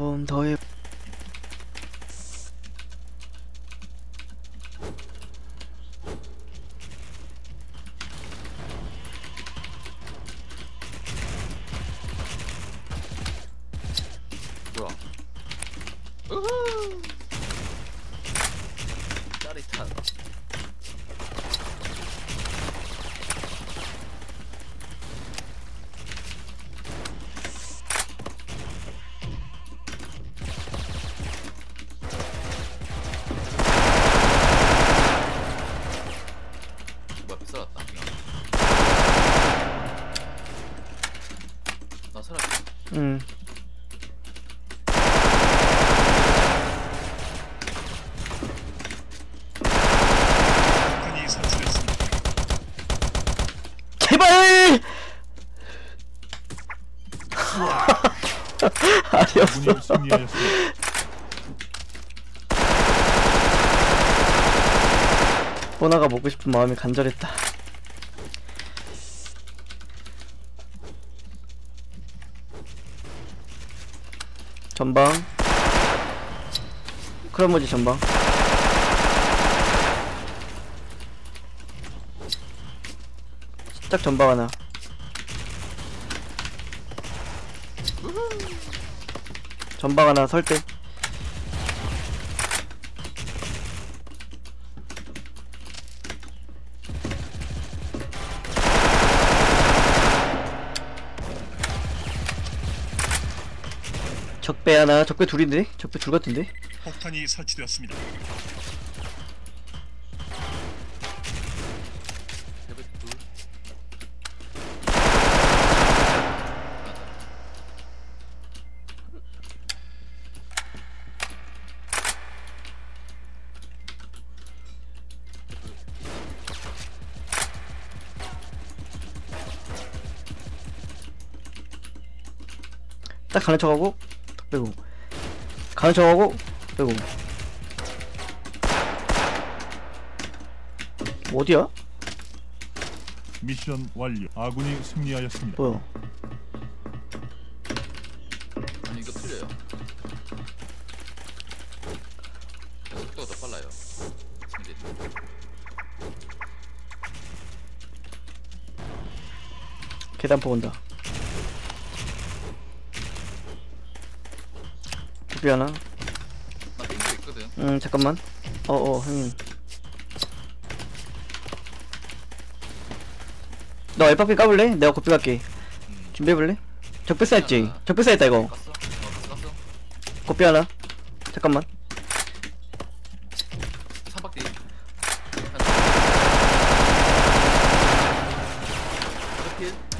vô thôi. 보나가 먹고 싶은 마음이 간절했다. 전방. 거지 전방. 딱 전방 하나. 전방 하나 설 때. 적배 하나, 적배 둘인데? 적배 둘 같은데? 폭탄이 설치되었습니다. 딱 가는 척하고 딱 빼고 가는 척하고 빼고 어디야? 미션 완료. 아군이 승리하였습니다. 뭐야? 아니 이거 틀려요. 속도가 더 빨라요. 이제 계단포 온다 구비 하나 나 땡겨 있거든. 음 잠깐만 어어 형님 너 알파피 까볼래? 내가 고삐 갈게 음. 준비해볼래? 적배 쌓였지? 적배 쌓였다 이거 깠어? 어. 고삐 하나 잠깐만.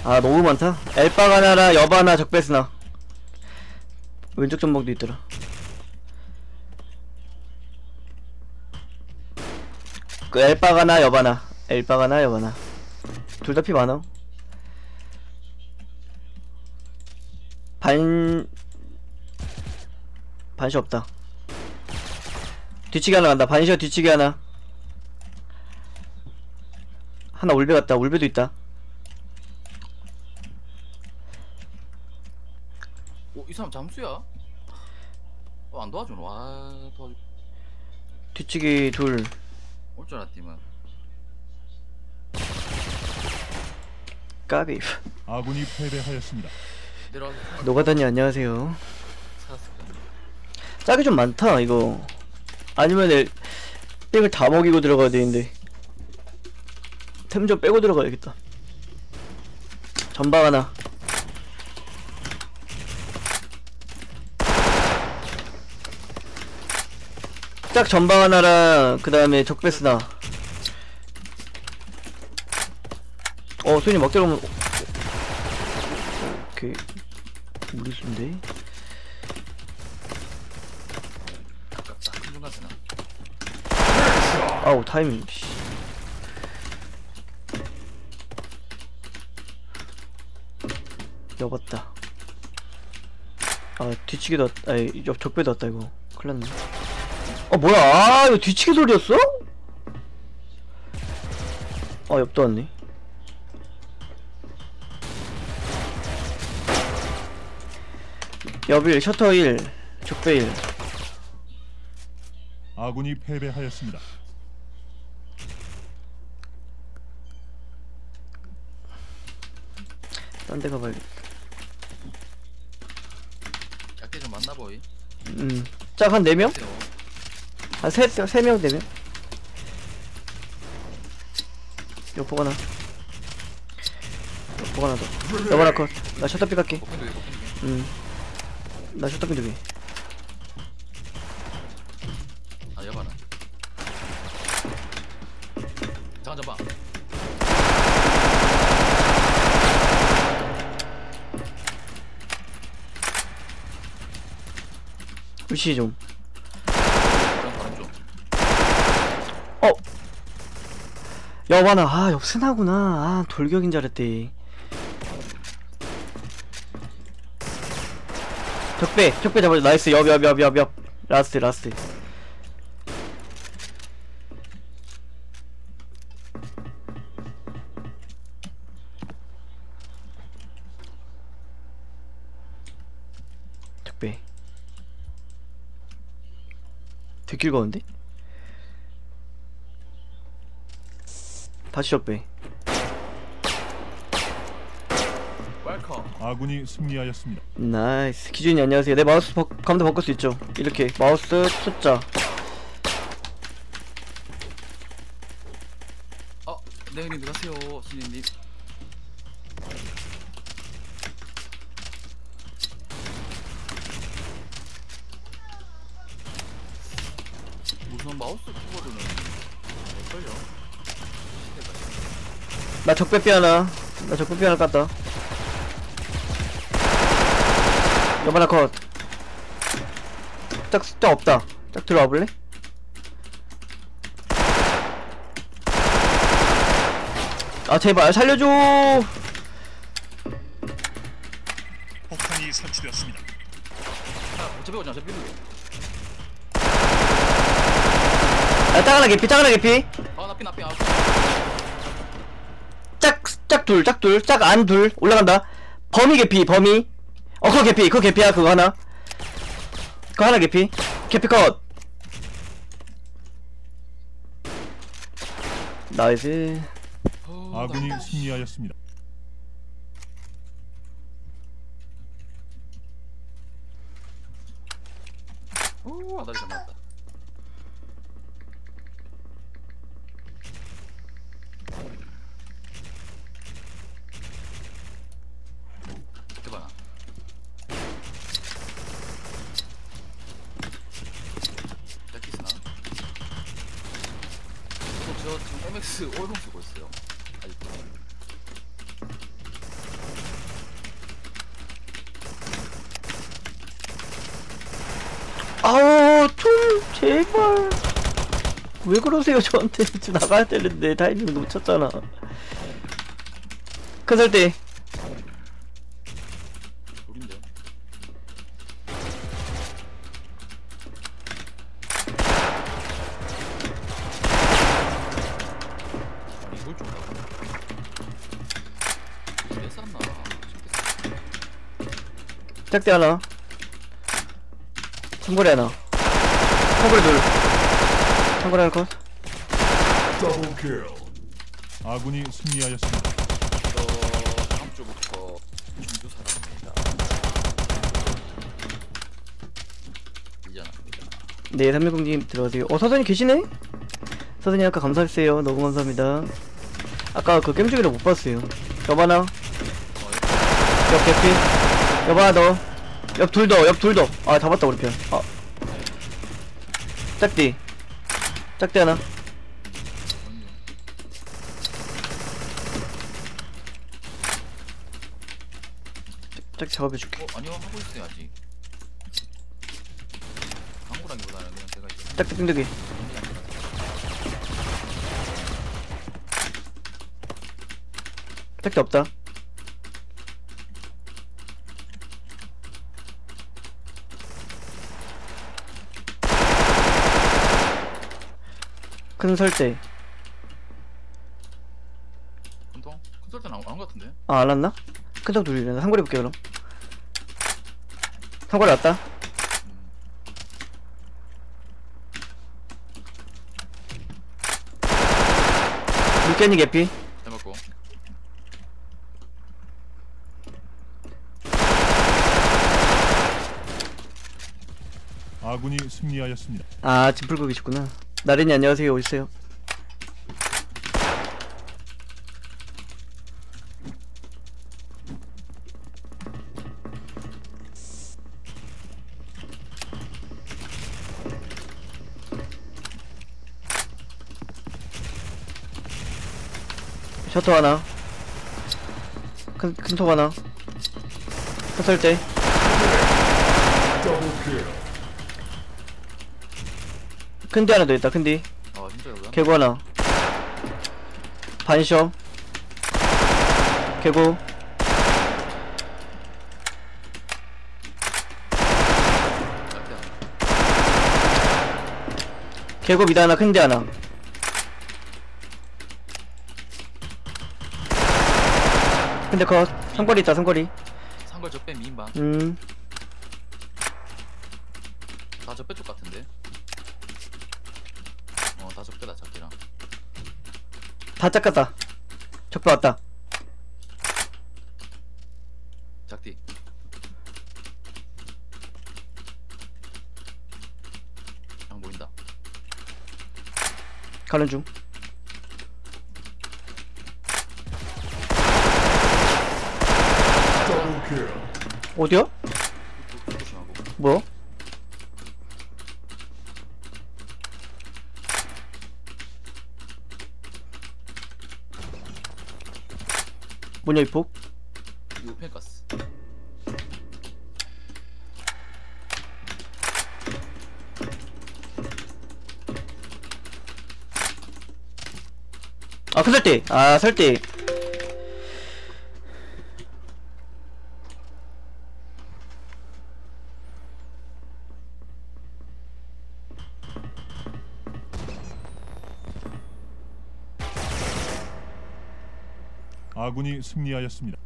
아 너무 많다 엘빵 하나랑 여바 하나 적배 쓰나 왼쪽 전방도 있더라 그 엘빵 하나 여바 하나. 엘빵 하나 여바 하나. 둘 다 피 많아 반 반시 없다. 뒤치기 하나 간다. 반시와 뒤치기 하나. 하나 울베 갔다. 울베도 있다. 오, 이 사람 잠수야? 어, 안 도와주노? 와, 도와주. 뒤치기 둘 올 줄 알았디만. 까비 아군이 패배하였습니다. 내려와. 노가다니 안녕하세요 거야. 짝이 좀 많다 이거 아니면 을 땡을 다 먹이고 들어가야 되는데 템 좀 빼고 들어가야겠다 전방 하나 짝 전방 하나랑 그 다음에 적배스나 어 손이 막 들어오면 오케이. 되나? 아우 타이밍 씨. 여봤다. 아 뒤치기 넣었 아니 옆 적배 넣었다 이거. 큰일났네 어 뭐야 아 이거 뒤치기 소리였어? 아 옆도 왔네 옆일 셔터 1 적배 1 아군이 패배하였습니다. 딴 데 가봐야 약대 좀 만나 보이. 음 짝한 4명? 세요. 한 3, 3명 4명? 옆보가 나 옆보가 나도 여봐라 컷 나 셔터피 갈게 복근도 돼, 복근도 돼. 음나 셔터피 두개 아 여봐라. 잠깐 잠깐. 위치 좀 그럼 바람 좀. 어! 여봐나 아 옆스나구나. 아 돌격인 줄 알았대. 적배 적배 잡아줘. 나이스. 옆옆옆 옆옆 라스트 라스트. 적배. 뒷길 가는데? 다시 적배 웰컴. 아군이 승리하였습니다. 나이스 기준이 안녕하세요 내 마우스 바, 감도 바꿀 수 있죠 이렇게 마우스 숫자 어, 네 형님 들어가세요, 신인님. 우선 마우스 키보드는 걸려. 나 적배삐 하나 나 적배삐 하나 깠다 여바나 컷 짝, 짝 없다 짝 들어와 볼래? 아 제발 살려줘 폭탄이 설치되었습니다. 자, 저 배우자, 저 배우자. 야짝 하나 개피 짝 하나 개피 아, 나삐 나삐 아. 짝, 짝 둘, 짝 둘, 짝 안 둘, 올라간다. 범위 개피, 범위. 어, 그거 개피, 그거 개피야, 그거 하나. 그거 하나 개피. 개피 컷. 나이스. 어, 아군이 나- 승리하였습니다. 오, 아다리 잘 맞았다. 대박. 짝기스나? 저, 저 지금 MX 올봉 쓰고 있어요. 아직도. 아우, 좀, 제발. 왜 그러세요, 저한테. 지금 나가야 되는데, 타이밍 놓쳤잖아. 큰 설대. 우린데. 아니 이걸 좀 가고. 왜 쌌나? 짝대 하나. 참고리 하나. 참고리 둘. 참고리 하나 컷. 아군이 승리하였습니다. 저 다음 주부터 중주 사람입니다. 일전합니다. 네, 360님 들어가세요. 어, 서선이 계시네? 서선이 아까 감사했어요. 너무 감사합니다. 아까 그 게임 중이라 못 봤어요. 여바나, 어, 옆 개피. 여바나 너. 옆 둘 더, 옆 둘 더. 아, 다 봤다, 우리 편. 아. 짝띠. 짝띠 하나. 짝띠 작업해줄게. 어 아니요 하고 있어요 아직. 광고라기보다는 그냥 제가 이제 짝띠 돼가지고. 짝띠 없다. 큰 설대. 운동? 컨설트 나온 것 같은데? 아, 알았나? 큰석 둘이네. 한거리 볼게, 그럼. 상거리 왔다 물개니 개피 해먹고 아군이 승리하였습니다. 아 지금 풀고 계시구나 나린이 안녕하세요. 오세요? 셔터 하나. 큰, 큰톱 하나. 큰 설대 큰디 하나 더 있다 큰디. 아 진짜 이거야? 개구 하나. 반셔 개구. 개구 미다 하나 큰디 하나. 근데 컷. 삼거리 있다 삼거리. 상걸 적배 미인방. 음. 다 적배 쪽 같은데. 어 다 적배다 적배랑 다 짝갔다 적배 왔다 작디 장 보인다 가는 중 어디야? 뭐? 뭐냐 이 폭? 이거 펜가스 아, 그 설대. 아, 설대. 아군이 승리하였습니다.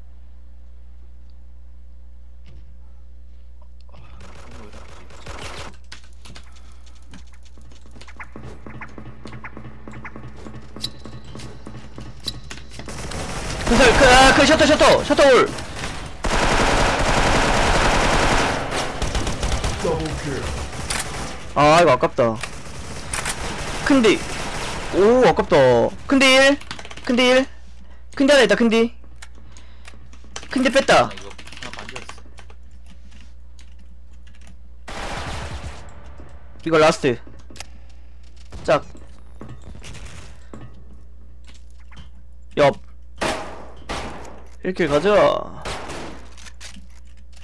그 아, 그 셔터, 셔터, 셔터 올. 아, 이거 아깝다. 큰디. 오, 아깝다. 큰디 1. 큰디 1. 큰디 하나 있다, 큰디. 큰디 뺐다. 아 이거 라스트. 짝. 옆. 이렇게 가자. 야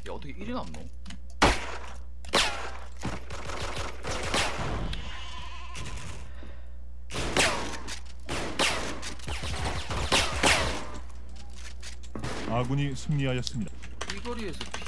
어떻게 1위 남노? 아군이 승리하였습니다. 이 거리에서 피